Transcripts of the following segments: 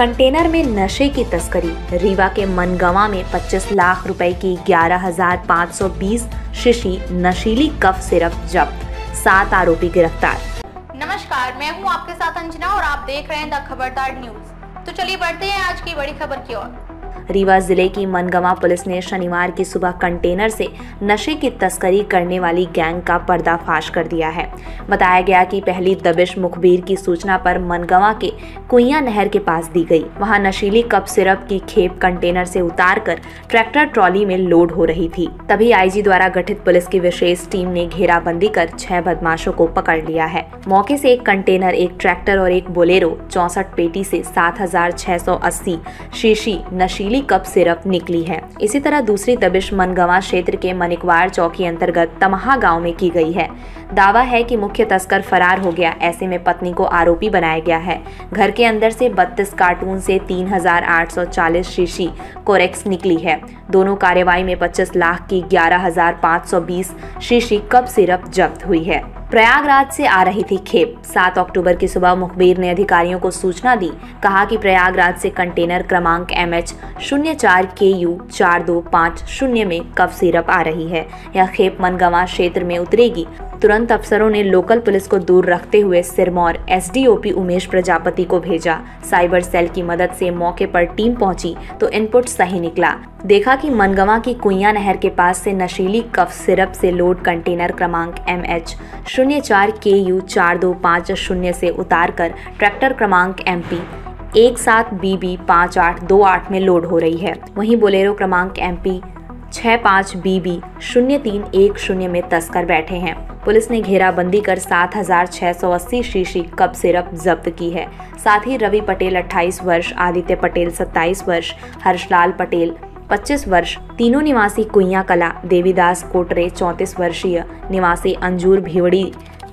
Container में नशे की तस्करी। रीवा के मनगवा में 25 लाख रुपए की 11,520 शीशी नशीली कफ सिरप जब्त। सात आरोपी गिरफ़्तार। नमस्कार मैं हूँ आपके साथ अंजना और आप देख रहे हैं द खबरदार न्यूज़। तो चलिए बढ़ते हैं आज की बड़ी खबर की ओर। रीवा ज़िले की मनगवा पुलिस ने शनिवार की सुबह कंटेनर से नशे की तस्करी करने वाली गैंग का पर्दाफाश कर दिया है। बताया गया कि पहली दबिश मुखबिर की सूचना पर मनगवा के कुइया नहर के पास दी गई। वहाँ नशीली कप सिरप की खेप कंटेनर से उतारकर ट्रैक्टर ट्रॉली में लोड हो रही थी। तभी आईजी द्वारा गठित पुलिस की विशेष टीम ने घेराबंदी कर छह बदमाशों को पकड़ लिया है। मौके से एक कंटेनर, एक ट्रैक्टर और एक बोलेरो, चौसठ पेटी से सात हज़ार छह सौ अस्सी शीशी नशीली कप सिरप निकली है। इसी तरह दूसरी दबिश मनगवा क्षेत्र के मनिकवार चौकी अंतर्गत तमहा गाँव में की गई है। दावा है कि मुख्य तस्कर फरार हो गया। ऐसे में पत्नी को आरोपी बनाया गया है। घर के अंदर से 32 कार्टून से 3,840 शीशी कोरेक्स निकली है। दोनों कार्यवाही में 25 लाख की 11,520 शीशी कप सिरप जब्त हुई है? प्रयागराज से आ रही थी खेप। 7 अक्टूबर की सुबह मुखबिर ने अधिकारियों को सूचना दी। कहा कि प्रयागराज से कंटेनर क्रमांक एम एच शून्य चार के यू चार दो पाँच शून्य में कफ सिरप आ रही है। यह खेप मनगवा क्षेत्र में उतरेगी। तुरंत अफसरों ने लोकल पुलिस को दूर रखते हुए सिरमौर, एसडीओपी उमेश प्रजापति को भेजा। साइबर सेल की मदद से मौके पर टीम पहुँची तो इनपुट सही निकला। देखा कि मनगवा की कुइया नहर के पास से नशीली कफ सिरप से लोड कंटेनर क्रमांक एम एच शून्य चार के यू चार दो पाँच शून्य से उतार कर ट्रैक्टर क्रमांक एम पी एक सात बी बी पाँच आठ दो आठ में लोड हो रही है। वहीं बोलेरो क्रमांक एम पी छः पाँच बी बी शून्य तीन एक शून्य में तस्कर बैठे हैं। पुलिस ने घेराबंदी कर सात हज़ार छह सौ अस्सी शीशी कप सिरप जब्त की है। साथ ही रवि पटेल 28 वर्ष, आदित्य पटेल 27 वर्ष, हर्षलाल पटेल 25 वर्ष, तीनों निवासी कुइया कला, देवीदास कोटरे 34 वर्षीय निवासी अंजूर भिवड़ी,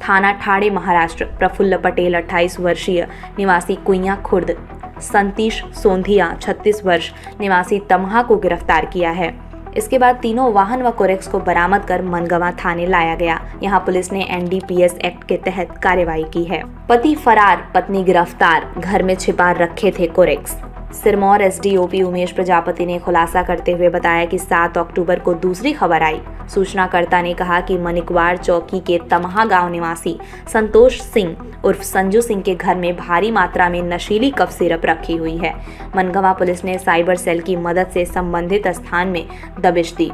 थाना ठाणे, महाराष्ट्र, प्रफुल्ल पटेल 28 वर्षीय निवासी कुइया खुर्द, संतीश सोंधिया 36 वर्ष, निवासी तमहा को गिरफ़्तार किया है। इसके बाद तीनों वाहन व कोरेक्स को बरामद कर मनगवा थाने लाया गया। यहाँ पुलिस ने एनडीपीएस एक्ट के तहत कार्यवाही की है। पति फरार, पत्नी गिरफ़्तार, घर में छिपा रखे थे कोरेक्स। सिरमौर एसडीओपी उमेश प्रजापति ने खुलासा करते हुए बताया कि 7 अक्टूबर को दूसरी खबर आई। सूचनाकर्ता ने कहा कि मनिकवार चौकी के तमहा गाँव निवासी संतोष सिंह उर्फ़ संजू सिंह के घर में भारी मात्रा में नशीली कफ सिरप रखी हुई है। मनगवा पुलिस ने साइबर सेल की मदद से संबंधित स्थान में दबिश दी।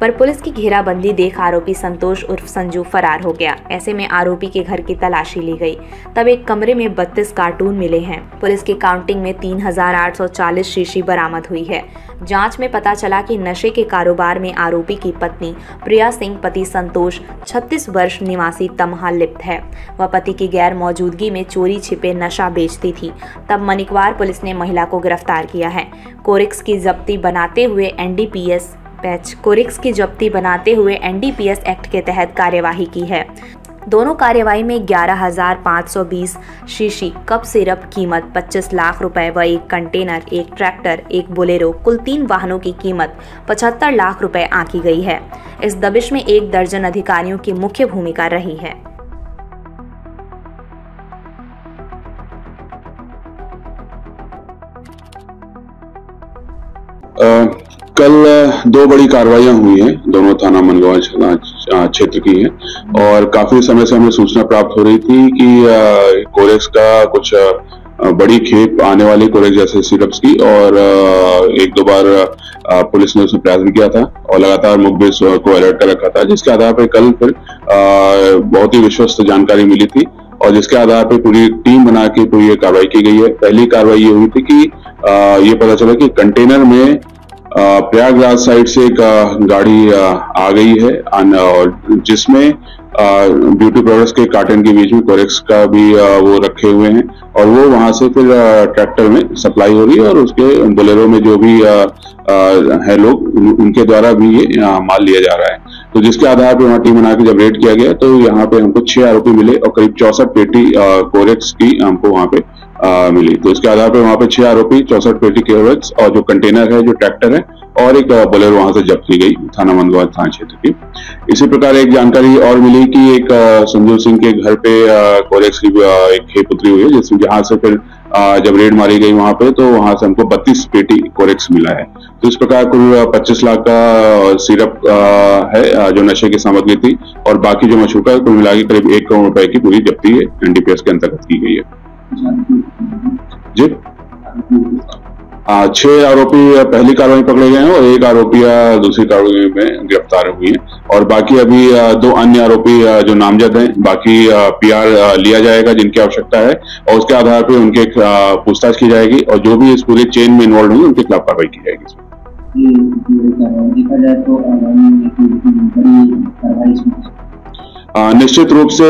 पर पुलिस की घेराबंदी देख आरोपी संतोष उर्फ़ संजू फरार हो गया। ऐसे में आरोपी के घर की तलाशी ली गई। तब एक कमरे में 32 कार्टून मिले हैं। पुलिस की काउंटिंग में 3,840 शीशी बरामद हुई है। जाँच में पता चला कि नशे के कारोबार में आरोपी की पत्नी प्रिया सिंह पति संतोष 36 वर्ष निवासी तमहा लिप्त है। वह पति की गैर मौजूदगी में चोरी छिपे नशा बेचती थी। तब मनिकवार पुलिस ने महिला को गिरफ़्तार किया है। कोरिक्स की जब्ती बनाते हुए एनडीपीएस पैच कोरिक्स की जब्ती बनाते हुए एनडीपीएस एक्ट के तहत कार्यवाही की है। दोनों कार्यवाही में 11,520 शीशी कप सिरप कीमत 25 लाख रुपए व एक कंटेनर एक ट्रैक्टर एक बोलेरो कुल तीन वाहनों की कीमत 75 लाख रुपए आंकी गई है। इस दबिश में एक दर्जन अधिकारियों की मुख्य भूमिका रही है। कल दो बड़ी कार्रवाइयाँ हुई हैं। दोनों थाना मनगवा क्षेत्र की हैं। और काफ़ी समय से हमें सूचना प्राप्त हो रही थी कि कोरेक्स का कुछ बड़ी खेप आने वाली कोरेक्स जैसे सिरप्स की और एक दो बार पुलिस ने उसमें प्रयास भी किया था और लगातार मुखबिर को अलर्ट कर रखा था, जिसके आधार पर कल फिर बहुत ही विश्वस्त जानकारी मिली थी और जिसके आधार पर पूरी टीम बना के पूरी कार्रवाई की गई है। पहली कार्रवाई ये हुई थी कि ये पता चला कि कंटेनर में प्रयागराज साइड से एक गाड़ी आ गई है। और जिसमें ब्यूटी प्रोडक्ट्स के कार्टन के बीच में कोरेक्स का भी वो रखे हुए हैं। और वो वहाँ से फिर ट्रैक्टर में सप्लाई हो रही है और उसके बोलेरो में जो भी है लोग उनके द्वारा भी ये माल लिया जा रहा है। तो जिसके आधार पर वहाँ टीम बना के जब रेड किया गया तो यहाँ पे हमको छह आरोपी मिले और करीब चौसठ पेटी कोरेक्स की हमको वहाँ पे आ, मिली। तो इसके आधार पर वहाँ पे छह आरोपी चौसठ पेटी केवल्स और जो कंटेनर है जो ट्रैक्टर है और एक बोलेरो वहाँ से जब्त की गई थाना मंदवा थाना क्षेत्र की। इसी प्रकार एक जानकारी और मिली कि एक संजीव सिंह के घर पे कोरेक्स की एक खेप उतरी हुई है जिसमें जहाँ से फिर जब रेड मारी गई वहाँ पे तो वहाँ से हमको 32 पेटी कोरेक्स मिला है। तो इस प्रकार कुल 25 लाख का सिरप है जो नशे की सामग्री थी और बाकी जो मशूका है कुल मिला के करीब एक करोड़ रुपए की पूरी जब्ती एनडीपीएस के अंतर्गत की गई है। जी। छह आरोपी पहली कार्रवाई पकड़े गए हैं और एक आरोपी दूसरी कार्रवाई में गिरफ़्तार हुई है। और बाकी अभी दो अन्य आरोपी जो नामजद हैं बाकी पीआर लिया जाएगा जिनकी आवश्यकता है और उसके आधार पर उनके पूछताछ की जाएगी और जो भी इस पूरे चेन में इन्वॉल्व होंगे उनके खिलाफ कार्रवाई की जाएगी। देखा जाए तो निश्चित रूप से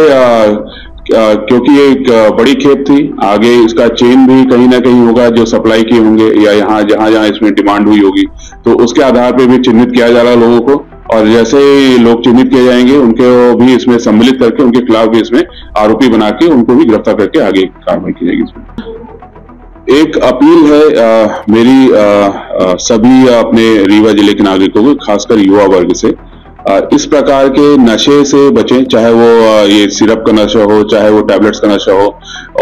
क्योंकि ये एक बड़ी खेप थी। आगे इसका चेन भी कहीं ना कहीं होगा जो सप्लाई किए होंगे या यहाँ जहाँ जहाँ इसमें डिमांड हुई होगी। तो उसके आधार पर भी चिन्हित किया जा रहा है लोगों को। और जैसे ही लोग चिन्हित किए जाएँगे उनके भी इसमें सम्मिलित करके उनके खिलाफ भी इसमें आरोपी बना के उनको भी गिरफ़्तार करके आगे कार्रवाई की जाएगी इसमें। एक अपील है आ, मेरी आ, आ, सभी अपने रीवा ज़िले के नागरिकों को खासकर युवा वर्ग से इस प्रकार के नशे से बचें, चाहे वो ये सिरप का नशा हो, चाहे वो टैबलेट्स का नशा हो,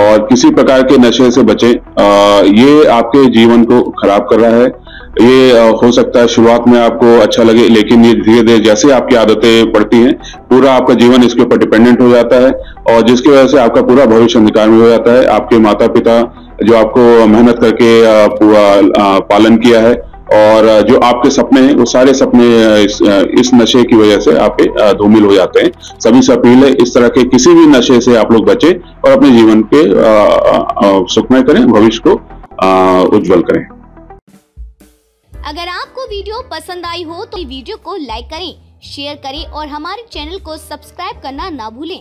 और किसी प्रकार के नशे से बचें ये आपके जीवन को खराब कर रहा है। ये हो सकता है शुरुआत में आपको अच्छा लगे, लेकिन ये धीरे धीरे जैसे आपकी आदतें पड़ती हैं, पूरा आपका जीवन इसके ऊपर डिपेंडेंट हो जाता है, और जिसकी वजह से आपका पूरा भविष्य अंधकार में हो जाता है। आपके माता पिता जो आपको मेहनत करके पूरा पालन किया है और जो आपके सपने हैं वो सारे सपने इस, इस नशे की वजह से आपके धूमिल हो जाते हैं। सभी से अपील है इस तरह के किसी भी नशे से आप लोग बचे और अपने जीवन के सुखमय करें भविष्य को उज्जवल करें। अगर आपको वीडियो पसंद आई हो तो वीडियो को लाइक करें शेयर करें और हमारे चैनल को सब्सक्राइब करना ना भूलें।